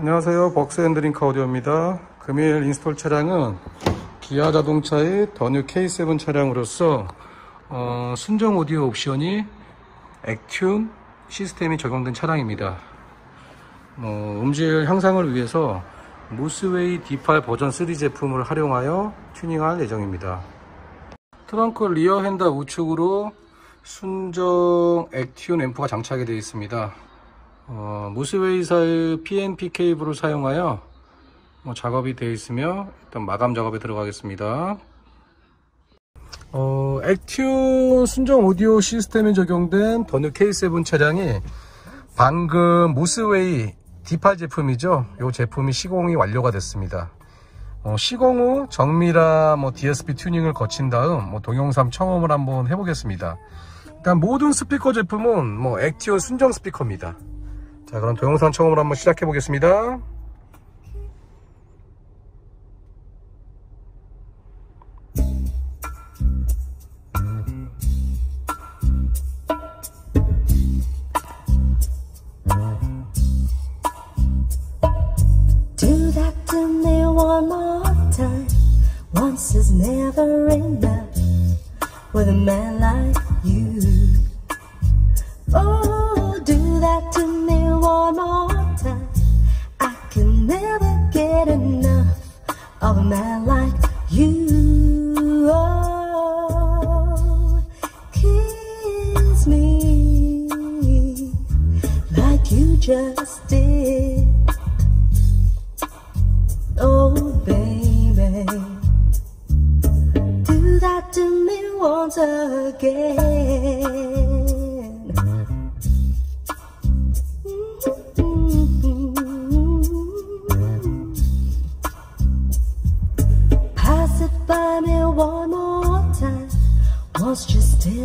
안녕하세요. 벅스앤드링크 오디오입니다. 금일 install 차량은 기아 자동차의 The New K7 차량으로서 어, 순정 오디오 옵션이 Actune 시스템이 적용된 차량입니다. 어, 음질 향상을 위해서 MUSWAY D8 버전 3 제품을 활용하여 튜닝할 예정입니다. 트렁크 rear 펜더 우측으로 순정 Actune 앰프가 장착이 되어 있습니다 어, 무스웨이사의 PNP 케이블을 사용하여 뭐 작업이 되어 있으며 일단 마감 작업에 들어가겠습니다. 어, 액튠 순정 오디오 시스템에 적용된 더뉴 K7 차량이 방금 무스웨이 D8 제품이죠. 이 제품이 시공이 완료가 됐습니다. 어, 시공 후 정밀화 뭐 DSP 튜닝을 거친 다음 뭐 동영상 청음을 한번 해보겠습니다. 일단 모든 스피커 제품은 뭐 액티오 순정 스피커입니다. 자 그럼 동영상 처음으로 한번 시작해 보겠습니다 Once is never enough With a man like you get enough of a man like you. Oh, kiss me like you just did. Oh, baby, do that to me once again. time, more time. Was just in.